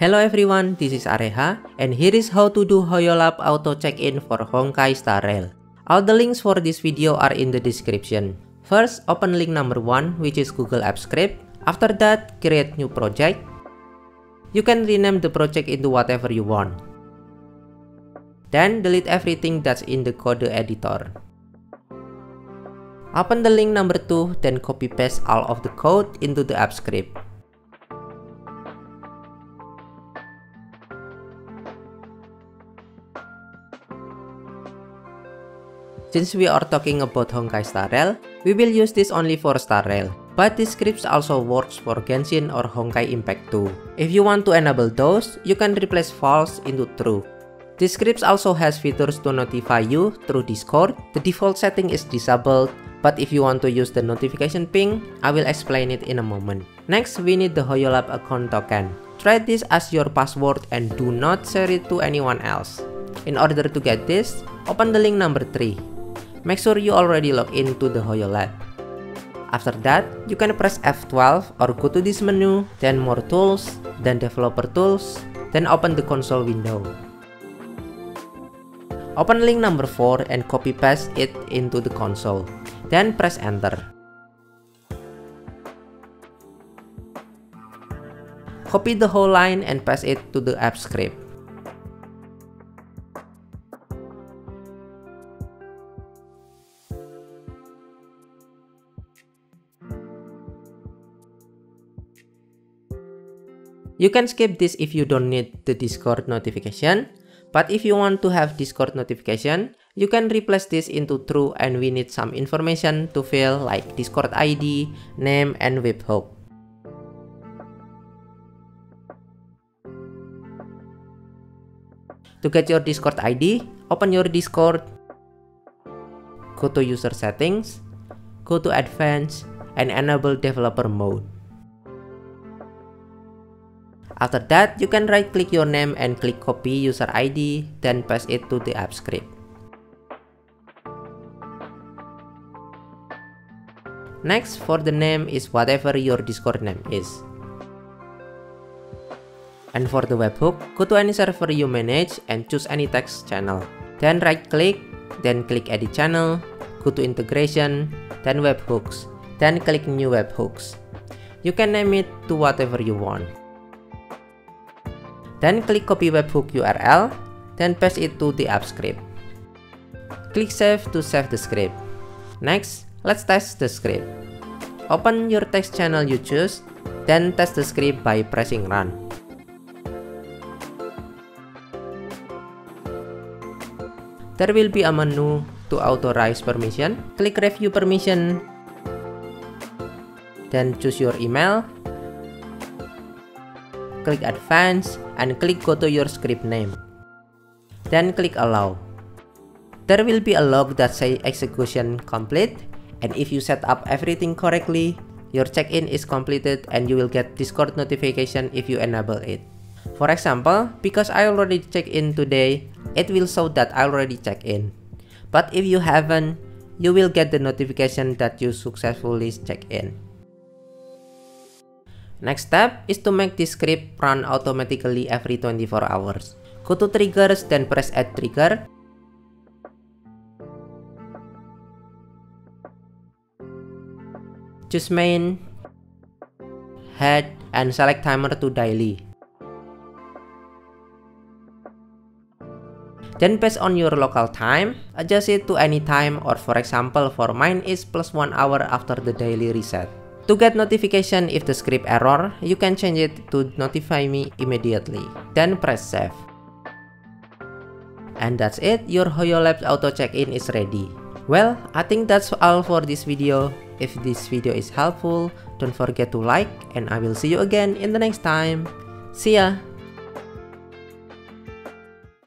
Hello everyone, this is Areha, and here is how to do HoYoLab auto check-in for Honkai Star Rail. All the links for this video are in the description. First, open link number 1 which is Google Apps Script. After that, create new project. You can rename the project into whatever you want. Then delete everything that's in the code editor. Open the link number 2, then copy paste all of the code into the app script. Since we are talking about Honkai Star Rail, we will use this only for Star Rail. But this script also works for Genshin or Honkai Impact 2. If you want to enable those, you can replace false into true. This script also has features to notify you through Discord. The default setting is disabled, but if you want to use the notification ping, I will explain it in a moment. Next, we need the HoYoLab account token. Try this as your password and do not share it to anyone else. In order to get this, open the link number 3. Make sure you already log into the HoYoLab. After that, you can press F12 or go to this menu, then more tools, then developer tools, then open the console window. Open link number 4 and copy paste it into the console, then press enter. Copy the whole line and paste it to the app script. You can skip this if you don't need the Discord notification, but if you want to have Discord notification, you can replace this into true and we need some information to fill like Discord ID, name, and webhook. To get your Discord ID, open your Discord, go to user settings, go to advanced, and enable developer mode. After that, you can right click your name and click copy user ID, then paste it to the app script. Next, for the name is whatever your Discord name is. And for the webhook, go to any server you manage and choose any text channel. Then right click, then click edit channel, go to integration, then webhooks, then click new webhooks. You can name it to whatever you want. Then click copy webhook URL, then paste it to the app script. Click save to save the script. Next, let's test the script. Open your text channel you choose, then test the script by pressing run. There will be a menu to authorize permission. Click review permission, then choose your email, click advance, and click go to your script name. Then click allow. There will be a log that say execution complete and if you set up everything correctly, your check-in is completed and you will get Discord notification if you enable it. For example, because I already checked in today, it will show that I already checked in. But if you haven't, you will get the notification that you successfully checked in. Next step is to make this script run automatically every 24 hours. Go to triggers then press add trigger. Choose main, head, and select timer to daily. Then based on your local time, adjust it to any time or for example for mine is plus 1 hour after the daily reset. To get notification if the script error, you can change it to notify me immediately. Then press save. And that's it, your HoYoLabs auto check-in is ready. Well, I think that's all for this video. If this video is helpful, don't forget to like and I will see you again in the next time. See ya!